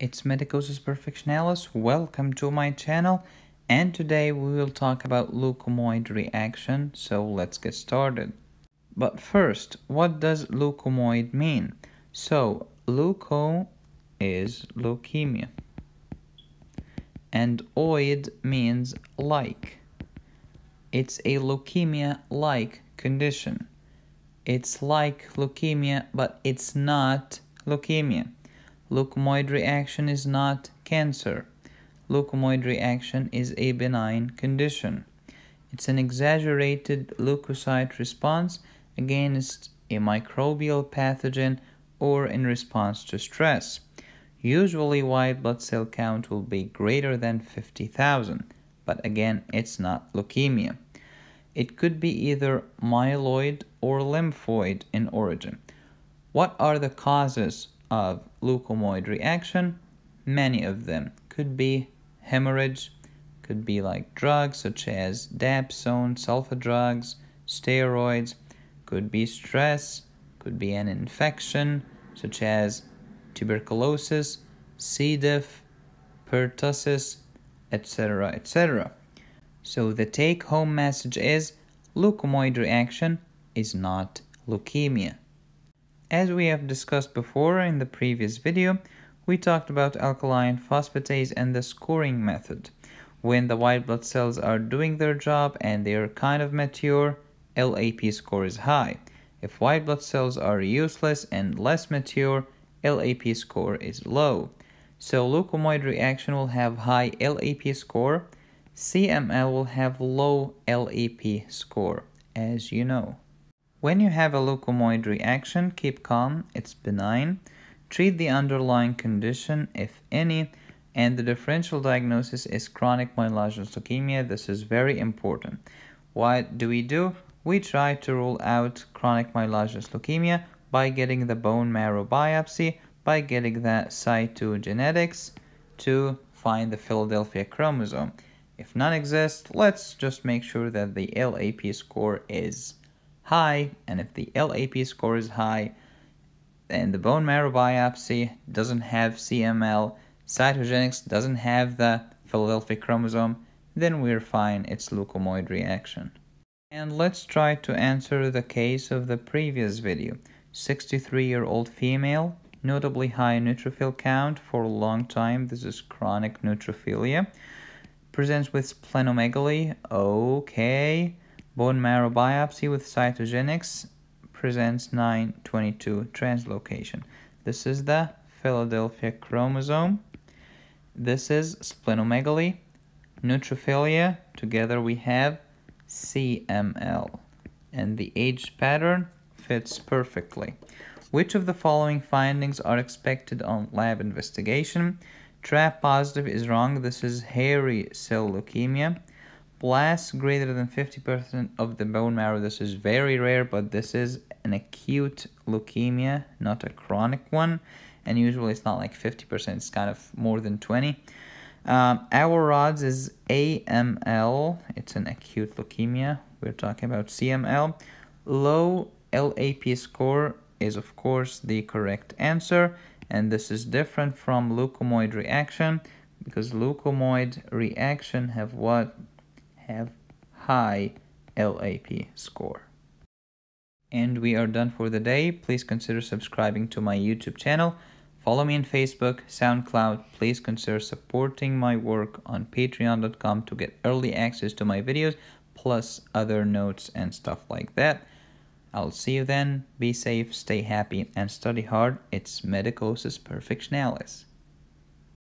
it's Medicosis Perfectionalis. Welcome to my channel and today we will talk about leukemoid reaction, so let's get started. But first, what does leukemoid mean? So, leuko is leukemia and oid means like. It's a leukemia-like condition. It's like leukemia, but it's not leukemia. Leukemoid reaction is not cancer. Leukemoid reaction is a benign condition. It's an exaggerated leukocyte response against a microbial pathogen or in response to stress. Usually white blood cell count will be greater than 50,000, but again, it's not leukemia. It could be either myeloid or lymphoid in origin. What are the causes of leukemoid reaction? Many of them could be hemorrhage, could be like drugs such as dapsone, sulfa drugs, steroids, could be stress, could be an infection such as tuberculosis, C. diff, pertussis, etc., etc. So the take home message is leukemoid reaction is not leukemia. As we have discussed before in the previous video, we talked about alkaline phosphatase and the scoring method. When the white blood cells are doing their job and they are kind of mature, LAP score is high. If white blood cells are useless and less mature, LAP score is low. So leukemoid reaction will have high LAP score, CML will have low LAP score, as you know. When you have a leukemoid reaction, keep calm, it's benign. Treat the underlying condition, if any, and the differential diagnosis is chronic myelogenous leukemia. This is very important. What do we do? We try to rule out chronic myelogenous leukemia by getting the bone marrow biopsy, by getting the cytogenetics to find the Philadelphia chromosome. If none exists, let's just make sure that the LAP score is high, and if the LAP score is high, and the bone marrow biopsy doesn't have CML, cytogenics doesn't have the Philadelphia chromosome, then we're fine, it's leukemoid reaction. And let's try to answer the case of the previous video. 63 year old female, notably high neutrophil count for a long time, this is chronic neutrophilia, presents with splenomegaly, okay, Bone marrow biopsy with cytogenetics presents 922 translocation. This is the Philadelphia chromosome. This is splenomegaly, neutrophilia. Together we have CML. And the age pattern fits perfectly. Which of the following findings are expected on lab investigation? TRAP positive is wrong. This is hairy cell leukemia blasts greater than 50% of the bone marrow. This is very rare, but this is an acute leukemia, not a chronic one. And usually it's not like 50%, it's kind of more than 20. Um, Auer rods is AML, it's an acute leukemia. We're talking about CML. Low LAP score is, of course, the correct answer. And this is different from leukemoid reaction because leukemoid reaction have what have high LAP score. And we are done for the day. Please consider subscribing to my YouTube channel. Follow me on Facebook, SoundCloud. Please consider supporting my work on patreon.com to get early access to my videos, plus other notes and stuff like that. I'll see you then. Be safe, stay happy, and study hard. It's Medicosis Perfectionalis.